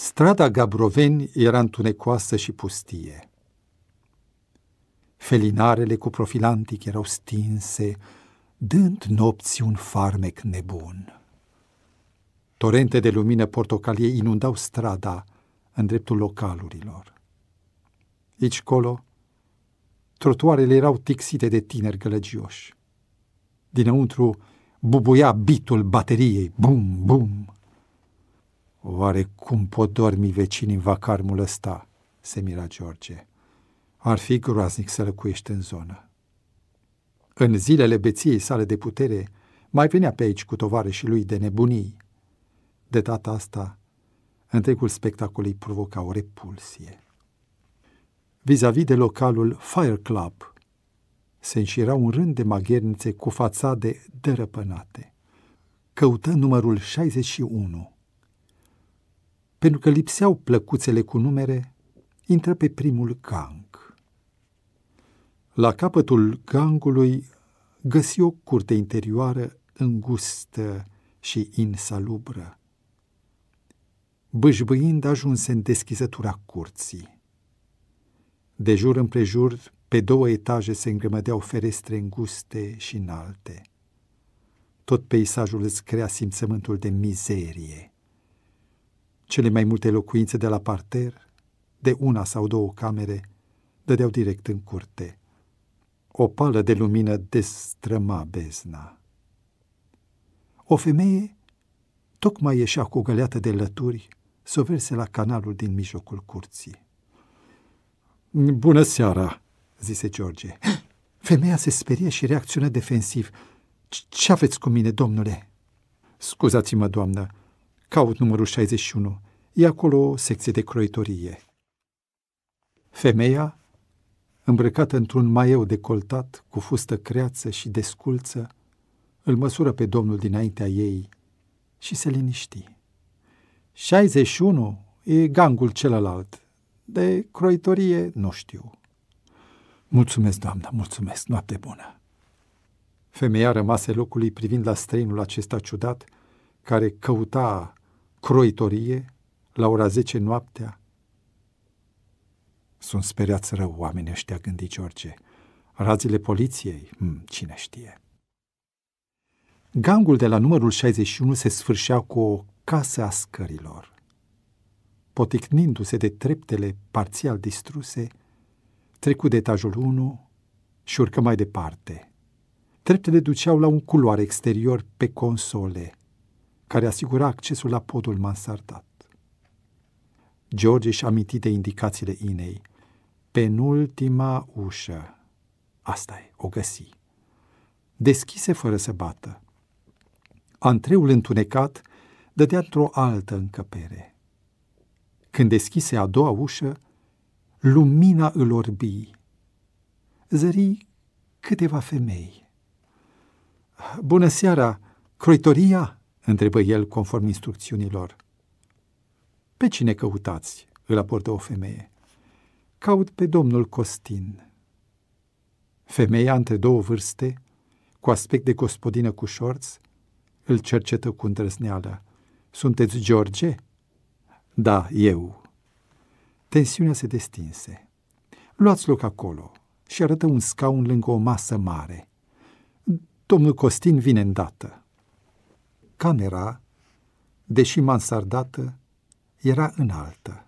Strada Gabroveni era întunecoasă și pustie. Felinarele cu profilantic erau stinse, dând nopții un farmec nebun. Torente de lumină portocalie inundau strada în dreptul localurilor. Aici colo, trotuarele erau tixite de tineri gălăgioși. Dinăuntru bubuia bitul bateriei, bum, bum. Oare cum pot dormi vecinii în vacarmul ăsta? se mira George. Ar fi groaznic să lăcuiești în zonă. În zilele beției sale de putere, mai venea pe aici cu și lui de nebunii. De data asta, întregul spectacol îi provoca o repulsie. Vis-a-vis de localul Fire Club, se înșira un rând de maghernițe cu fațade dărăpânate. Căută numărul 61. Pentru că lipseau plăcuțele cu numere, intră pe primul gang. La capătul gangului găsi o curte interioară îngustă și insalubră. Bâșbâind ajunse în deschizătura curții. De jur împrejur, pe două etaje se îngrămădeau ferestre înguste și înalte. Tot peisajul îți crea simțământul de mizerie. Cele mai multe locuințe de la parter, de una sau două camere, dădeau direct în curte. O pală de lumină destrăma bezna. O femeie tocmai ieșea cu o găleată de lături să o verse la canalul din mijlocul curții. Bună seara!" zise George. Femeia se sperie și reacționă defensiv. Ce aveți cu mine, domnule?" Scuzați-mă, doamnă, caut numărul 61. E acolo o secție de croitorie." Femeia, îmbrăcată într-un maieu decoltat, cu fustă creață și desculță, îl măsură pe domnul dinaintea ei și se liniști. 61 e gangul celălalt. De croitorie nu știu. Mulțumesc, doamnă, mulțumesc, noapte bună. Femeia rămase locului privind la străinul acesta ciudat, care căuta croitorie la ora zece noaptea. Sunt speriați rău oamenii ăștia, gândi George. Razile poliției? Hmm, cine știe. Gangul de la numărul 61 se sfârșea cu o casă a scărilor. Poticnindu-se de treptele parțial distruse, trecu de etajul 1 și urcă mai departe. Treptele duceau la un culoar exterior pe console, care asigura accesul la podul mansardat. George și amintit de indicațiile Inei. Penultima ușă. Asta e, o găsi. Deschise fără să bată. Antreul întunecat dădea într-o altă încăpere. Când deschise a doua ușă, lumina îl orbi. Zări câteva femei. Bună seara, croitoria?" Întrebă el conform instrucțiunilor. Pe cine căutați?" îl abordă o femeie. Caut pe domnul Costin. Femeia între două vârste, cu aspect de gospodină cu șorț, îl cercetă cu îndrăzneală. Sunteți George?" Da, eu." Tensiunea se destinse. Luați loc acolo și arătă un scaun lângă o masă mare. Domnul Costin vine îndată. Camera, deși mansardată, era înaltă.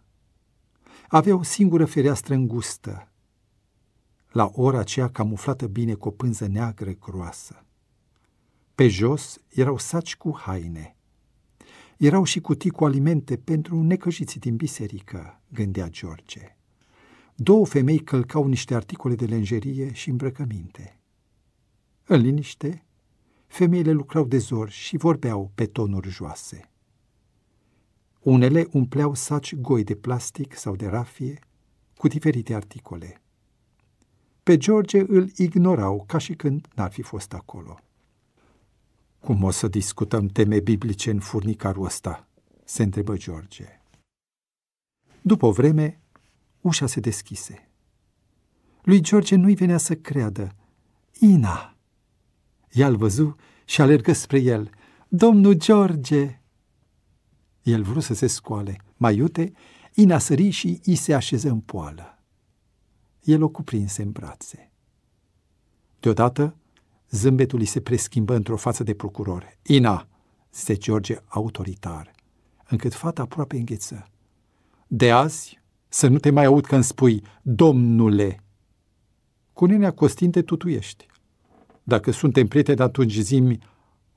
Avea o singură fereastră îngustă, la ora aceea camuflată bine cu o pânză neagră groasă. Pe jos erau saci cu haine. Erau și cutii cu alimente pentru necăjiții din biserică, gândea George. Două femei călcau niște articole de lenjerie și îmbrăcăminte. În liniște, femeile lucrau de zor și vorbeau pe tonuri joase. Unele umpleau saci goi de plastic sau de rafie cu diferite articole. Pe George îl ignorau ca și când n-ar fi fost acolo. Cum o să discutăm teme biblice în furnicarul ăsta? se întrebă George. După o vreme, ușa se deschise. Lui George nu-i venea să creadă. Ina! Ea l văzu și alergă spre el. Domnul George! El vrut să se scoale. Mai iute, Ina sări și i se așeză în poală. El o cuprinse în brațe. Deodată, zâmbetul îi se preschimbă într-o față de procuror. Ina, zise George autoritar, încât fata aproape îngheță. De azi, să nu te mai aud când spui, domnule. Cu nenea Costin te tutuiești. Dacă suntem prieteni, atunci zimi,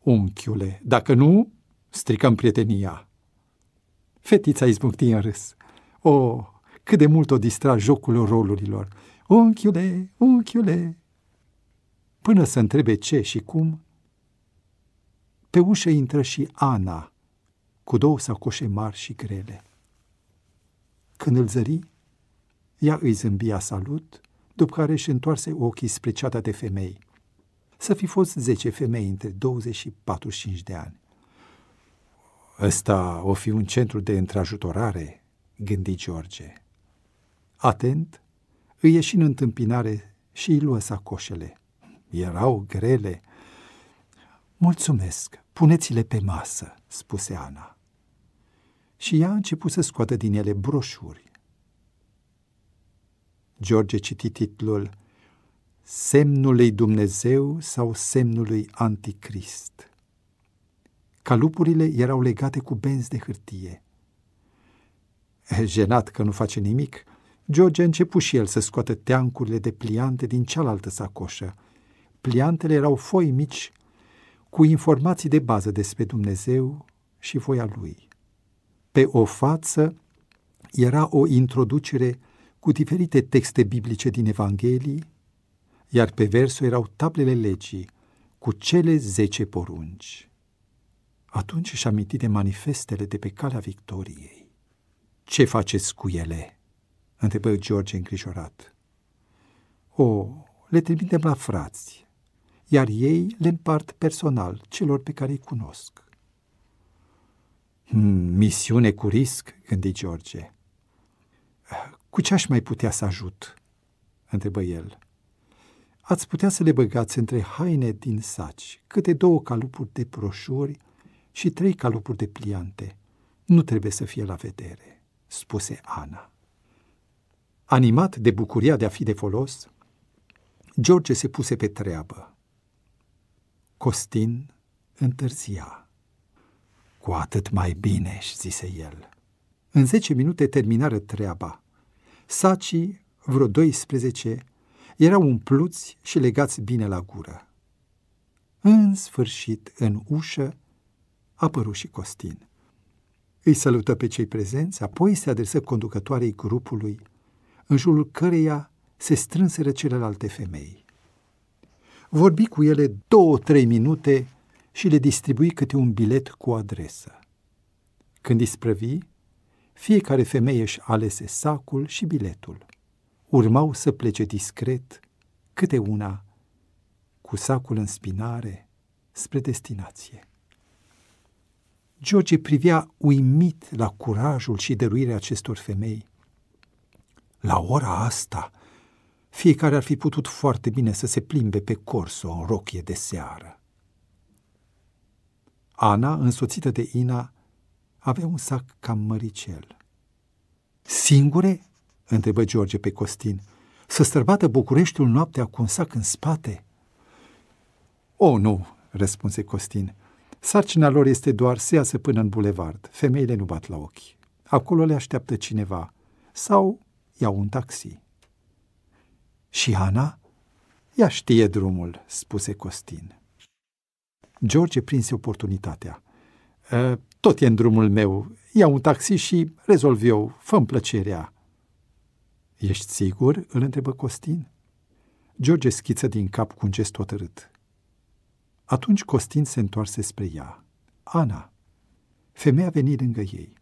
unchiule. Dacă nu, stricăm prietenia. Fetița izbucni în râs. O, oh, cât de mult o distra jocul rolurilor. Unchiule, unchiule. Până să întrebe ce și cum, pe ușă intră și Ana, cu două sacoșe mari și grele. Când îl zări, ea îi zâmbia salut, după care își întoarse ochii spre ceata de femei. Să fi fost zece femei între 20 și 45 de ani. Ăsta o fi un centru de întrajutorare, gândi George. Atent, îi ieși în întâmpinare și îi luă sacoșele. Erau grele. Mulțumesc, puneți-le pe masă, spuse Ana. Și ea a început să scoată din ele broșuri. George citi titlul Semnul lui Dumnezeu sau Semnul lui Anticrist. Calupurile erau legate cu benzi de hârtie. Jenat că nu face nimic, George a început și el să scoată teancurile de pliante din cealaltă sacoșă. Pliantele erau foi mici cu informații de bază despre Dumnezeu și voia lui. Pe o față era o introducere cu diferite texte biblice din Evanghelii, iar pe versul erau tablele legii cu cele zece porunci. Atunci își aminti de manifestele de pe calea victoriei. Ce faceți cu ele?" întrebă George îngrijorat. O, le trimitem la frați, iar ei le împart personal celor pe care îi cunosc. Hmm, misiune cu risc, gândi George. Cu ce aș mai putea să ajut? întrebă el. Ați putea să le băgați între haine din saci, câte două calupuri de broșuri și trei calupuri de pliante. Nu trebuie să fie la vedere, spuse Ana. Animat de bucuria de a fi de folos, George se puse pe treabă. Costin întârzia. Cu atât mai bine, își zise el. În zece minute terminară treaba. Sacii, vreo 12, erau umpluți și legați bine la gură. În sfârșit, în ușă, apărut și Costin. Îi salută pe cei prezenți, apoi se adresă conducătoarei grupului, în jurul căreia se strânseră celelalte femei. Vorbi cu ele două-trei minute și le distribui câte un bilet cu adresă. Când isprăvi, fiecare femeie își alese sacul și biletul. Urmau să plece discret, câte una, cu sacul în spinare, spre destinație. George privea uimit la curajul și dăruirea acestor femei. La ora asta, fiecare ar fi putut foarte bine să se plimbe pe corso în rochie de seară. Ana, însoțită de Ina, avea un sac cam măricel. Singure? Întrebă George pe Costin. Să străbată Bucureștiul noaptea cu un sac în spate? O, nu, răspunse Costin. Sarcina lor este doar să iasă până în bulevard. Femeile nu bat la ochi. Acolo le așteaptă cineva. Sau iau un taxi. Și Ana? Ea știe drumul, spuse Costin. George prinse oportunitatea. Tot e în drumul meu. Iau un taxi și rezolv eu. fă plăcerea. Ești sigur? îl întrebă Costin. George schiță din cap cu un gest hotărât. Atunci Costin se întoarse spre ea. Ana. Femeia veni lângă ei.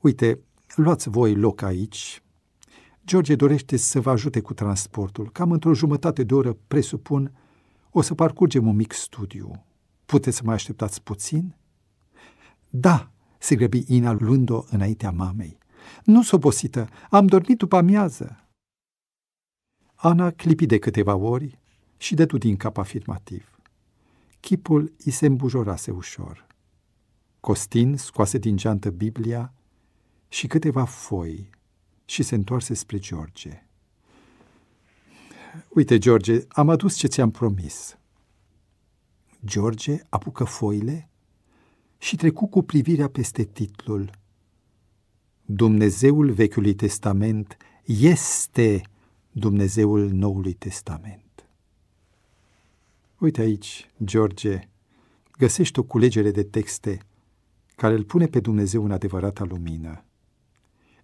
Uite, luați voi loc aici. George dorește să vă ajute cu transportul. Cam într-o jumătate de oră, presupun, o să parcurgem un mic studiu. Puteți să mai așteptați puțin? Da, se grăbi Ina luând-o înaintea mamei. Nu sobosită, am dormit după amiază. Ana clipi de câteva ori și dădu din cap afirmativ. Chipul îi se îmbujorase ușor. Costin scoase din geantă Biblia și câteva foi și se întoarse spre George. Uite, George, am adus ce ți-am promis. George apucă foile și trecu cu privirea peste titlul Dumnezeul Vechiului Testament este Dumnezeul Noului Testament. Uite aici, George, găsești o culegere de texte care îl pune pe Dumnezeu în adevărata lumină.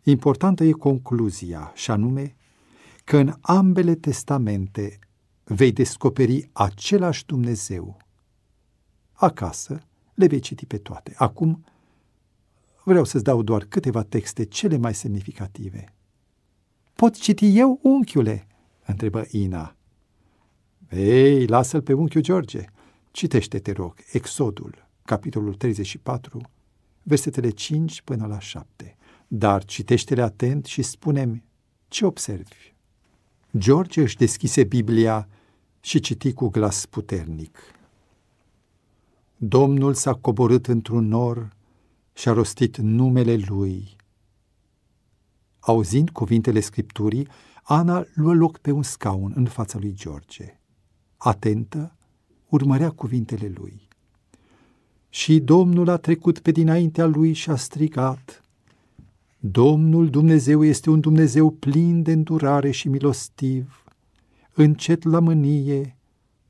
Importantă e concluzia, și anume că în ambele testamente vei descoperi același Dumnezeu. Acasă le vei citi pe toate. Acum vreau să-ți dau doar câteva texte cele mai semnificative. Pot citi eu, unchiule?" întrebă Ina. Ei, lasă-l pe unchiul George. Citește, te rog, Exodul, capitolul 34, versetele 5 până la 7. Dar citește-le atent și spune-mi ce observi. George își deschise Biblia și citi cu glas puternic. Domnul s-a coborât într-un nor și a rostit numele lui. Auzind cuvintele Scripturii, Ana luă loc pe un scaun în fața lui George. Atentă, urmărea cuvintele lui. Și Domnul a trecut pe dinaintea lui și a strigat, Domnul Dumnezeu este un Dumnezeu plin de îndurare și milostiv, încet la mânie,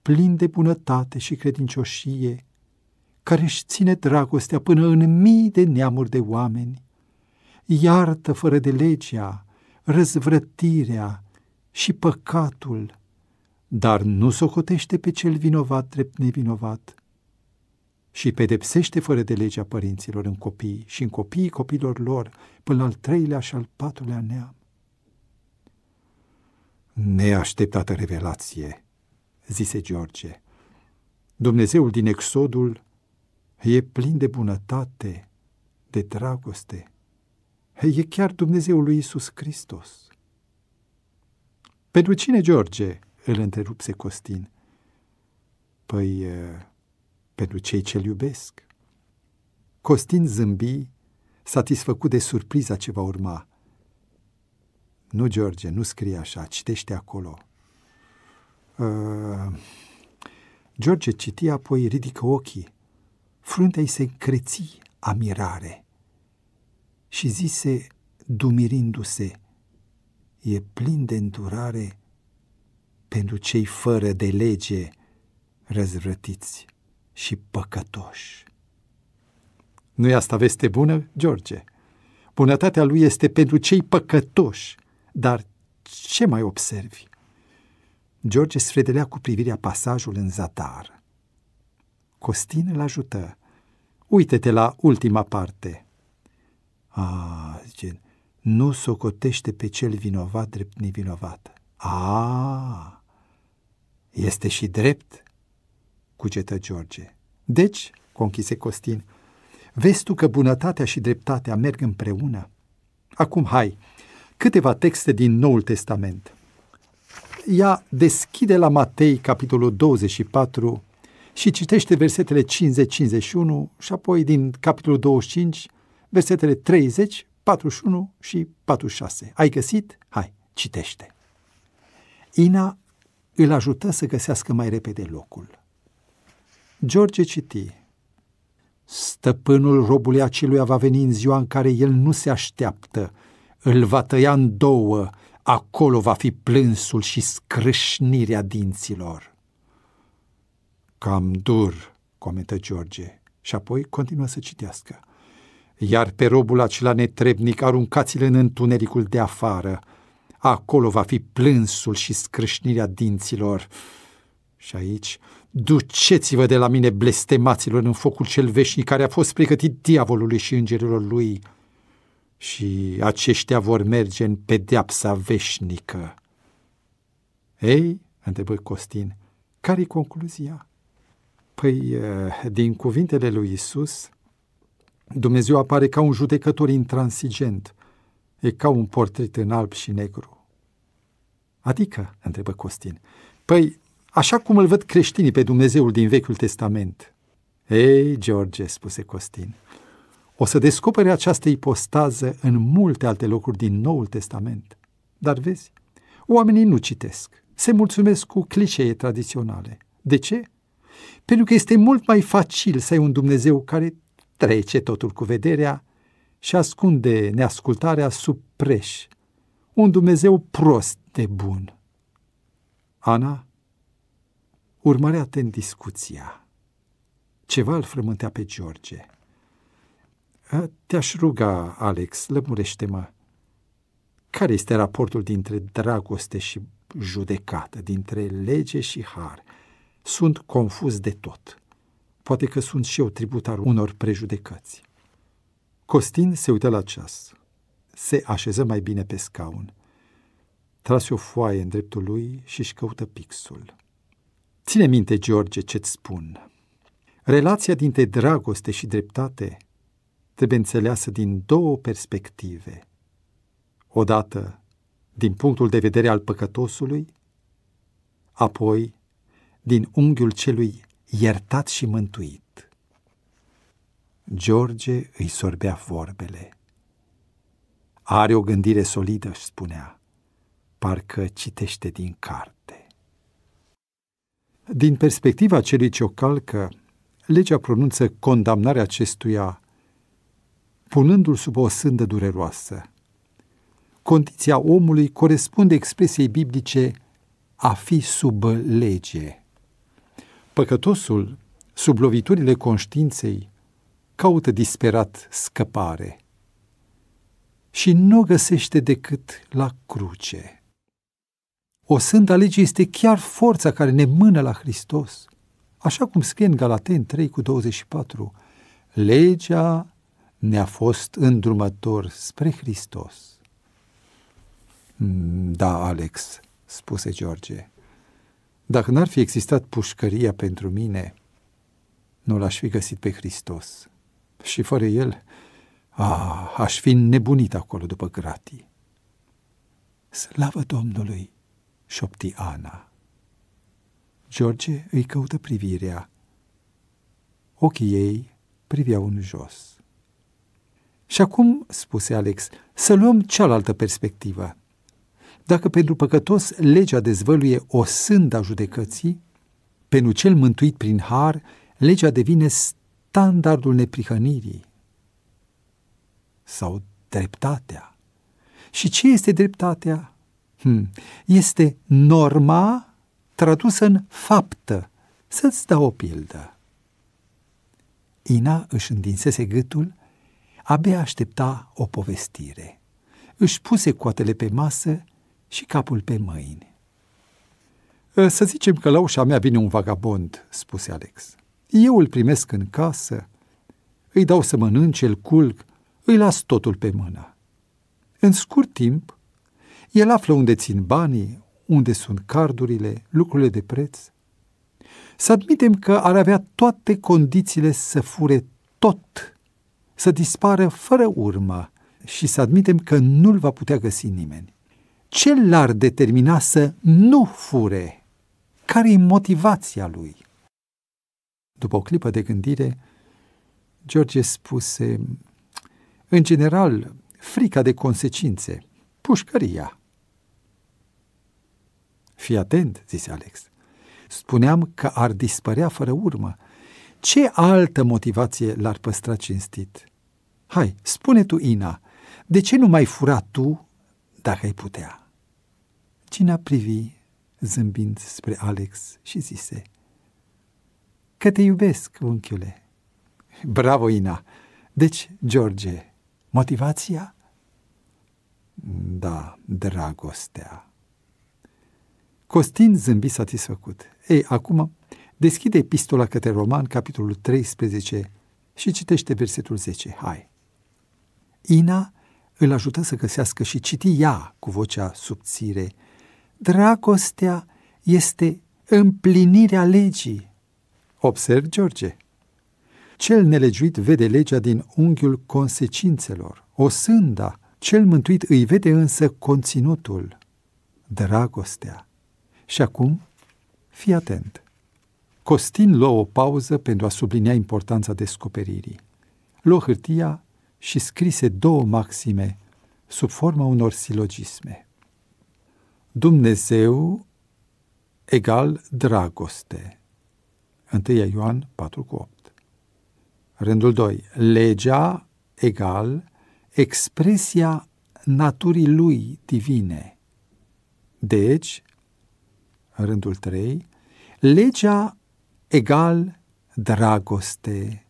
plin de bunătate și credincioșie, care își ține dragostea până în mii de neamuri de oameni, iartă fără de legea, răzvrătirea și păcatul, dar nu socotește pe cel vinovat drept nevinovat și pedepsește fără de legea părinților în copii și în copiii copilor lor până al treilea și al patrulea neam. Neașteptată revelație, zise George. Dumnezeul din Exodul e plin de bunătate, de dragoste. E chiar Dumnezeul lui Isus Hristos. Pentru cine, George? îl întrerupse Costin. Păi, pentru cei ce-l iubesc. Costin zâmbi, satisfăcut de surpriza ce va urma. Nu, George, nu scrie așa, citește acolo. Uh, George citi, apoi ridică ochii. Fruntea-i se încreți amirare și zise, dumirindu-se, e plin de îndurare pentru cei fără de lege răzvrătiți și păcătoși. nu e asta veste bună, George? Bunătatea lui este pentru cei păcătoși, dar ce mai observi? George sfredelea cu privirea pasajul în zadar. Costin îl ajută. Uite-te la ultima parte. A, zice, nu socotește pe cel vinovat drept nevinovat. A, este și drept, cugetă George. Deci, conchise Costin, vezi tu că bunătatea și dreptatea merg împreună? Acum, hai, câteva texte din Noul Testament. Ea deschide la Matei, capitolul 24, și citește versetele 50-51 și apoi din capitolul 25, versetele 30, 41 și 46. Ai găsit? Hai, citește. Ina îl ajută să găsească mai repede locul. George citi. Stăpânul robului acelui va veni în ziua în care el nu se așteaptă, îl va tăia în două, acolo va fi plânsul și scrâșnirea dinților. Cam dur, comentă George, și apoi continuă să citească. Iar pe robul acela netrebnic aruncați-l în întunericul de afară, acolo va fi plânsul și scrâșnirea dinților. Și aici, duceți-vă de la mine, blestemaților, în focul cel veșnic care a fost pregătit diavolului și îngerilor lui. Și aceștia vor merge în pedeapsa veșnică. Ei, întrebă Costin, care-i concluzia? Păi, eh, din cuvintele lui Isus, Dumnezeu apare ca un judecător intransigent, e ca un portret în alb și negru. Adică, întrebă Costin, păi, așa cum îl văd creștinii pe Dumnezeul din Vechiul Testament. Ei, George, spuse Costin, O să descopere această ipostază în multe alte locuri din Noul Testament. Dar vezi, oamenii nu citesc, se mulțumesc cu clișee tradiționale. De ce? Pentru că este mult mai facil să ai un Dumnezeu care trece totul cu vederea și ascunde neascultarea sub preș. Un Dumnezeu prost de bun. Ana urmărea atent discuția. Ceva îl frământea pe George. Te-aș ruga, Alex, lămurește-mă. Care este raportul dintre dragoste și judecată, dintre lege și har? Sunt confuz de tot. Poate că sunt și eu tributar unor prejudecăți. Costin se uită la ceas. Se așeză mai bine pe scaun. Trase o foaie în dreptul lui și își căută pixul. Ține minte, George, ce-ți spun. Relația dintre dragoste și dreptate trebuie înțeleasă din două perspective. Odată, din punctul de vedere al păcătosului, apoi, din unghiul celui iertat și mântuit. George îi sorbea vorbele. Are o gândire solidă, își spunea, parcă citește din carte. Din perspectiva celui ce o calcă, legea pronunță condamnarea acestuia punându-l sub o sândă dureroasă. Condiția omului corespunde expresiei biblice a fi sub lege. Păcătosul, sub loviturile conștiinței, caută disperat scăpare și nu găsește decât la cruce. O sânda lege este chiar forța care ne mână la Hristos. Așa cum scrie în Galaten 3 cu 24, legea ne-a fost îndrumător spre Hristos. Mm, da, Alex, spuse George. Dacă n-ar fi existat pușcăria pentru mine, nu l-aș fi găsit pe Hristos. Și fără el, ah, aș fi nebunit acolo după gratii. Slavă Domnului, șopti Ana. George îi căută privirea. Ochii ei priveau în jos. Și acum, spuse Alex, să luăm cealaltă perspectivă. Dacă pentru păcătos legea dezvăluie o sânda judecății, pentru cel mântuit prin har, legea devine standardul neprihănirii sau dreptatea. Și ce este dreptatea? Hmm. Este norma tradusă în faptă. Să-ți dau o pildă. Ina își îndinsese gâtul abia aștepta o povestire. Își puse coatele pe masă și capul pe mâini. Ă, să zicem că la ușa mea vine un vagabond, spuse Alex. Eu îl primesc în casă, îi dau să mănânce, îl culc, îi las totul pe mână. În scurt timp, el află unde țin banii, unde sunt cardurile, lucrurile de preț. Să admitem că ar avea toate condițiile să fure tot să dispară fără urmă și să admitem că nu-l va putea găsi nimeni. Ce l-ar determina să nu fure? Care e motivația lui? După o clipă de gândire, George spuse, în general, frica de consecințe, pușcăria. Fii atent, zise Alex. Spuneam că ar dispărea fără urmă. Ce altă motivație l-ar păstra cinstit? Hai, spune tu, Ina, de ce nu mai fura tu dacă ai putea? Cina privi, zâmbind spre Alex și zise, că te iubesc, unchiule. Bravo, Ina! Deci, George, motivația? Da, dragostea. Costin zâmbi satisfăcut. Ei, acum deschide epistola către Roman, capitolul 13 și citește versetul 10. Hai! Ina îl ajută să găsească și citi ea cu vocea subțire. Dragostea este împlinirea legii. Observ, George. Cel nelegiuit vede legea din unghiul consecințelor, o sânda. Cel mântuit îi vede însă conținutul, dragostea. Și acum, fii atent. Costin luă o pauză pentru a sublinia importanța descoperirii. luă hârtia și scrise două maxime sub forma unor silogisme. Dumnezeu egal dragoste. 1 Ioan 4 cu 8. Rândul 2. Legea egal expresia naturii lui divine. Deci, rândul 3, legea egal dragoste.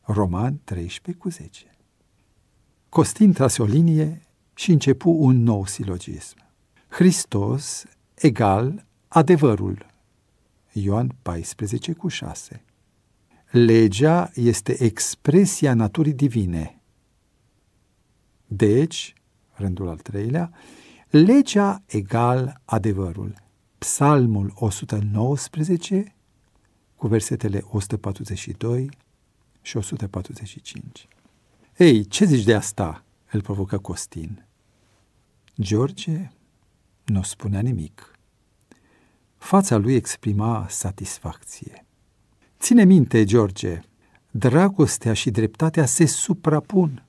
Roman 13 cu 10. Costin trase o linie și începu un nou silogism. Hristos egal adevărul. Ioan 14 cu 6. Legea este expresia naturii divine. Deci, rândul al treilea, legea egal adevărul. Psalmul 119 cu versetele 142 și 145. Ei, ce zici de asta? îl provocă Costin. George nu spunea nimic. Fața lui exprima satisfacție. Ține minte, George, dragostea și dreptatea se suprapun.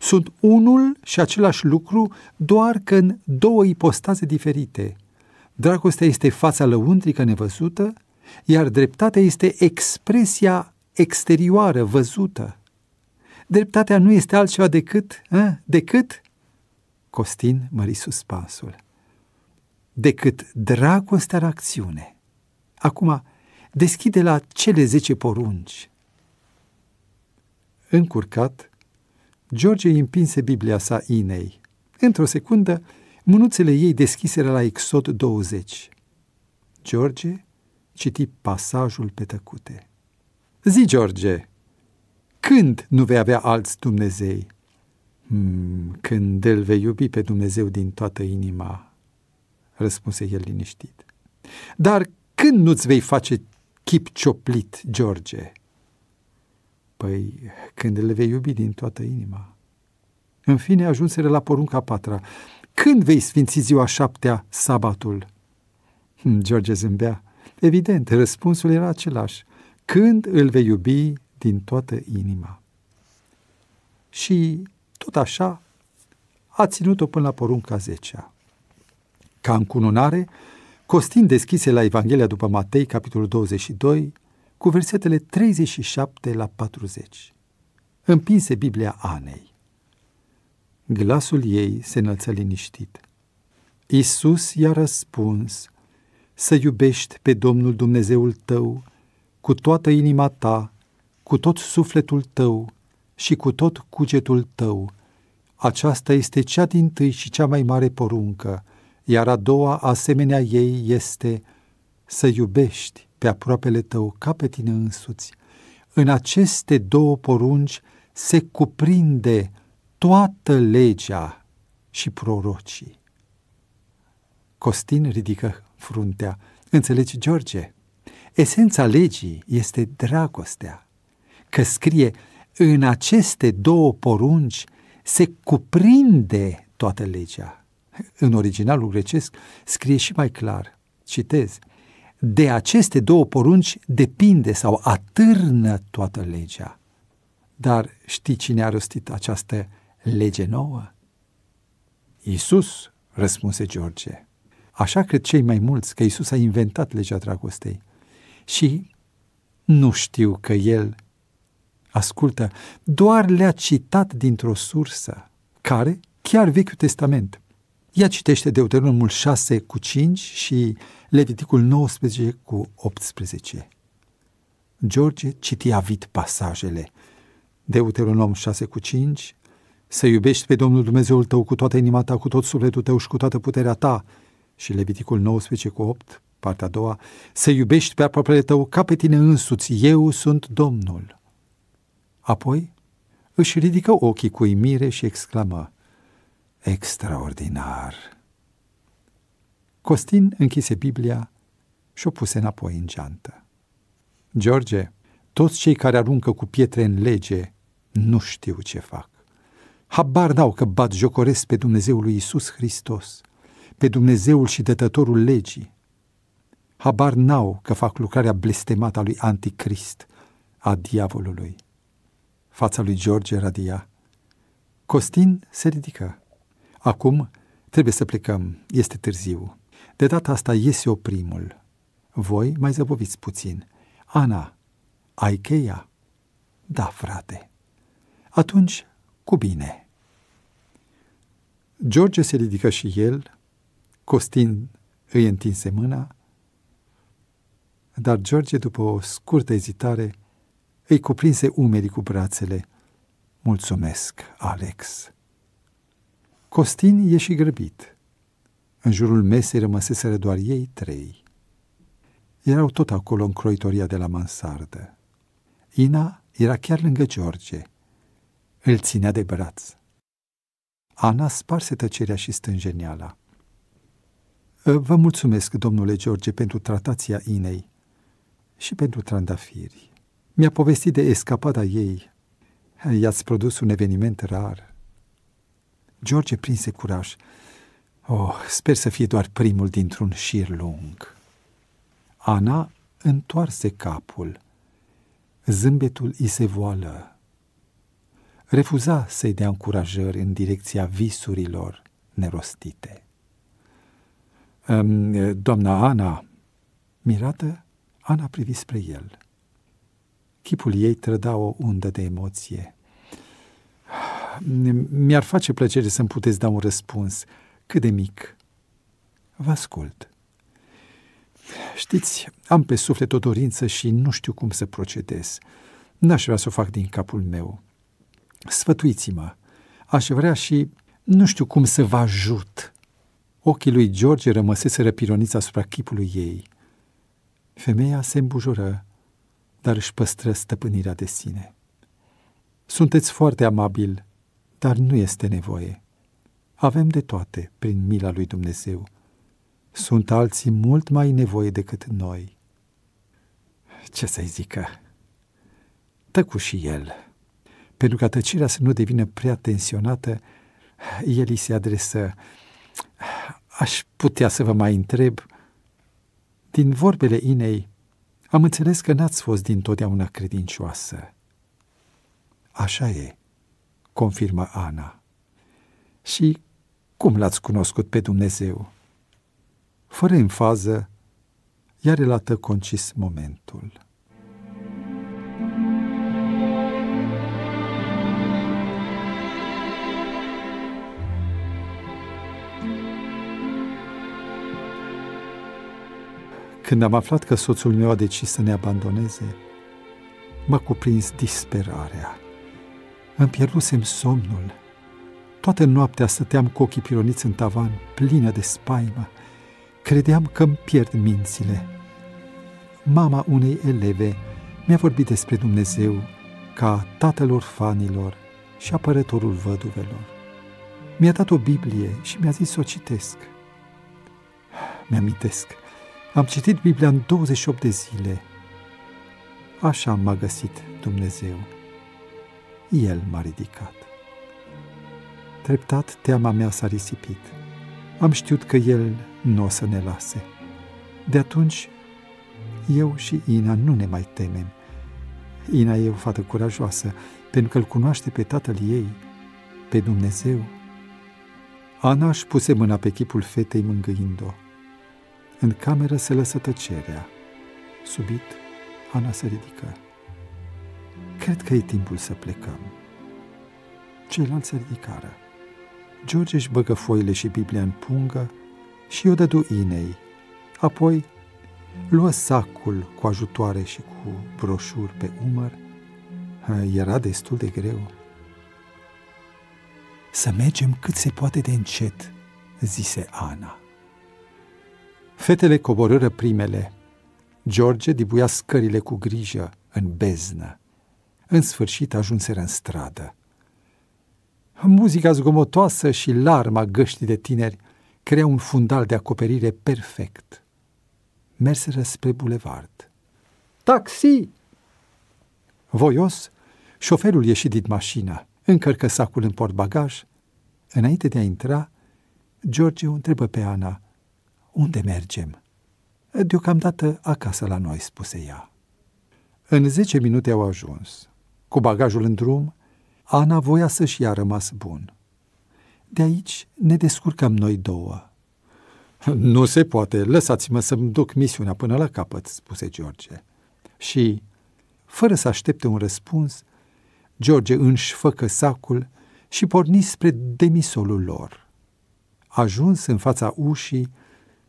Sunt unul și același lucru, doar că în două ipostaze diferite. Dragostea este fața lăuntrică nevăzută, iar dreptatea este expresia exterioară văzută. Dreptatea nu este altceva decât, a, decât, Costin mări suspansul, decât dragostea în acțiune. Acum, deschide la cele zece porunci. Încurcat, George îi împinse Biblia sa Inei. Într-o secundă, mânuțele ei deschiseră la Exod 20. George citi pasajul pe tăcute. Zi, George, când nu vei avea alți Dumnezei? Hmm, când îl vei iubi pe Dumnezeu din toată inima, răspunse el liniștit. Dar când nu-ți vei face chip cioplit, George? Păi, când îl vei iubi din toată inima. În fine, ajunseră la porunca patra. Când vei sfinți ziua șaptea, sabatul? Hmm, George zâmbea. Evident, răspunsul era același. Când îl vei iubi din toată inima. Și tot așa a ținut-o până la porunca zecea. Ca încununare, Costin deschise la Evanghelia după Matei, capitolul 22, cu versetele 37 la 40. Împinse Biblia Anei. Glasul ei se înălță liniștit. Isus i-a răspuns să iubești pe Domnul Dumnezeul tău cu toată inima ta, cu tot sufletul tău și cu tot cugetul tău. Aceasta este cea din tâi și cea mai mare poruncă, iar a doua asemenea ei este să iubești pe aproapele tău ca pe tine însuți. În aceste două porunci se cuprinde toată legea și prorocii. Costin ridică fruntea. Înțelegi, George? Esența legii este dragostea, că scrie în aceste două porunci se cuprinde toată legea. În originalul grecesc scrie și mai clar, citez, de aceste două porunci depinde sau atârnă toată legea. Dar știi cine a rostit această lege nouă? Iisus, răspunse George. Așa cred cei mai mulți că Iisus a inventat legea dragostei. Și nu știu că El, ascultă, doar le-a citat dintr-o sursă, care, chiar Vechiul Testament. Ea citește Deuteronomul 6 cu 5 și Leviticul 19 cu 18. George citia vid pasajele. Deuteronom 6 cu 5, să iubești pe Domnul Dumnezeul tău cu toată inima ta, cu tot sufletul tău și cu toată puterea ta. Și Leviticul 19 cu 8, partea a doua, să iubești pe aproapele tău ca pe tine însuți, eu sunt Domnul. Apoi își ridică ochii cu imire și exclamă, Extraordinar! Costin închise Biblia și o puse înapoi în geantă. George, toți cei care aruncă cu pietre în lege nu știu ce fac. Habar n-au că bat jocoresc pe Dumnezeul lui Isus Hristos, pe Dumnezeul și dătătorul legii. Habar n-au că fac lucrarea blestemată a lui Anticrist, a diavolului. Fața lui George radia. Costin se ridică. Acum trebuie să plecăm, este târziu. De data asta iese oprimul. Voi mai zăboviți puțin. Ana, ai cheia? Da, frate. Atunci, cu bine. George se ridică și el, Costin îi întinse mâna, dar George, după o scurtă ezitare, îi cuprinse umerii cu brațele. Mulțumesc, Alex. Costin ieși grăbit. În jurul mesei rămăseseră doar ei trei. Erau tot acolo în croitoria de la mansardă. Ina era chiar lângă George. Îl ținea de braț. Ana sparse tăcerea și stânjeniala. Vă mulțumesc, domnule George, pentru tratația Inei și pentru trandafiri. Mi-a povestit de escapada ei. I-ați produs un eveniment rar. George prinse curaj. Oh, sper să fie doar primul dintr-un șir lung. Ana întoarse capul. Zâmbetul îi se voală. Refuza să-i dea încurajări în direcția visurilor nerostite. Doamna Ana, mirată, Ana privi spre el. Chipul ei trăda o undă de emoție. Mi-ar face plăcere să-mi puteți da un răspuns, cât de mic. Vă ascult. Știți, am pe suflet o dorință și nu știu cum să procedez. N-aș vrea să o fac din capul meu. Sfătuiți-mă. Aș vrea și nu știu cum să vă ajut. Ochii lui George rămăseseră pironiți asupra chipului ei. Femeia se îmbujură, dar își păstră stăpânirea de sine. Sunteți foarte amabil, dar nu este nevoie. Avem de toate prin mila lui Dumnezeu. Sunt alții mult mai nevoie decât noi. Ce să-i zică? Tăcu și el. Pentru ca tăcerea să nu devină prea tensionată, el îi se adresă. Aș putea să vă mai întreb. Din vorbele Inei, am înțeles că n-ați fost dintotdeauna credincioasă. Așa e, confirmă Ana. Și cum l-ați cunoscut pe Dumnezeu? Fără enfază, ea relată concis momentul. Când am aflat că soțul meu a decis să ne abandoneze, m-a cuprins disperarea. Îmi pierdusem somnul. Toată noaptea stăteam cu ochii pironiți în tavan, plină de spaimă. Credeam că îmi pierd mințile. Mama unei eleve mi-a vorbit despre Dumnezeu ca tatăl orfanilor și apărătorul văduvelor. Mi-a dat o Biblie și mi-a zis să o citesc. Mi-amintesc am citit Biblia în 28 de zile. Așa m-a găsit Dumnezeu. El m-a ridicat. Treptat, teama mea s-a risipit. Am știut că El nu o să ne lase. De atunci, eu și Ina nu ne mai temem. Ina e o fată curajoasă, pentru că îl cunoaște pe tatăl ei, pe Dumnezeu. Ana își puse mâna pe chipul fetei mângâind-o. În cameră se lăsă tăcerea. Subit, Ana se ridică. Cred că e timpul să plecăm. Ceilalți se ridicară. George își băgă foile și Biblia în pungă și o dădu Inei. Apoi luă sacul cu ajutoare și cu broșuri pe umăr. Era destul de greu. Să mergem cât se poate de încet, zise Ana. Fetele coborâră primele. George dibuia scările cu grijă, în beznă. În sfârșit ajunseră în stradă. Muzica zgomotoasă și larma găștii de tineri crea un fundal de acoperire perfect. Merseră spre bulevard. Taxi! Voios, șoferul ieși din mașină, încărcă sacul în portbagaj. Înainte de a intra, George o întrebă pe Ana – unde mergem? Deocamdată acasă la noi, spuse ea. În zece minute au ajuns. Cu bagajul în drum, Ana voia să-și ia rămas bun. De aici ne descurcăm noi două. Nu se poate, lăsați-mă să-mi duc misiunea până la capăt, spuse George. Și, fără să aștepte un răspuns, George înși făcă sacul și porni spre demisolul lor. Ajuns în fața ușii,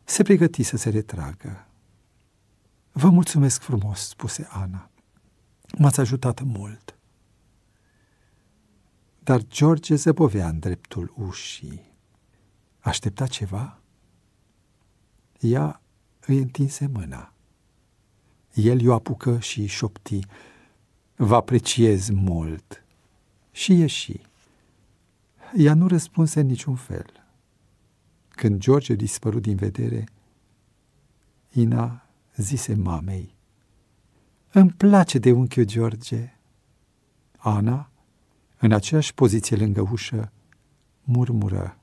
se pregăti să se retragă. Vă mulțumesc frumos, spuse Ana. M-ați ajutat mult. Dar George zăbovea în dreptul ușii. Aștepta ceva? Ea îi întinse mâna. El i-o apucă și șopti. Vă apreciez mult. Și ieși. Ea nu răspunse în niciun fel. Când George dispărut din vedere, Ina zise mamei, Îmi place de unchiul George. Ana, în aceeași poziție lângă ușă, murmură,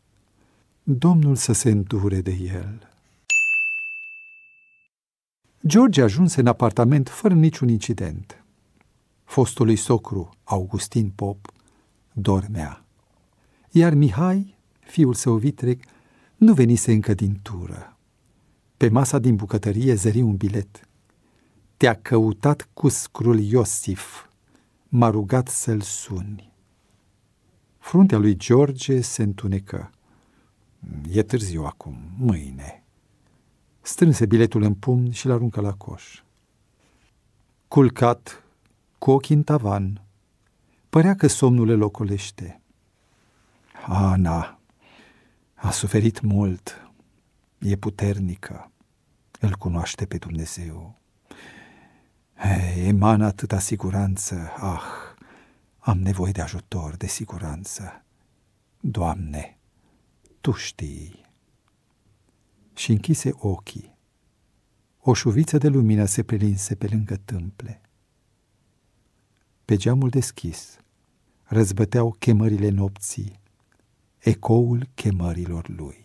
Domnul să se îndure de el. George ajunse în apartament fără niciun incident. Fostului socru, Augustin Pop, dormea. Iar Mihai, fiul său vitreg, nu venise încă din tură. Pe masa din bucătărie zări un bilet. Te-a căutat cu scrul Iosif. M-a rugat să-l suni. Fruntea lui George se întunecă. E târziu acum, mâine. Strânse biletul în pumn și l-aruncă la coș. Culcat, cu ochii în tavan, părea că somnul le locolește. Ana a suferit mult, e puternică, îl cunoaște pe Dumnezeu. Emană atâta siguranță, ah, am nevoie de ajutor, de siguranță. Doamne, Tu știi și închise ochii. O șuviță de lumină se prelinse pe lângă tâmple. Pe geamul deschis răzbăteau chemările nopții, ecoul chemărilor lui.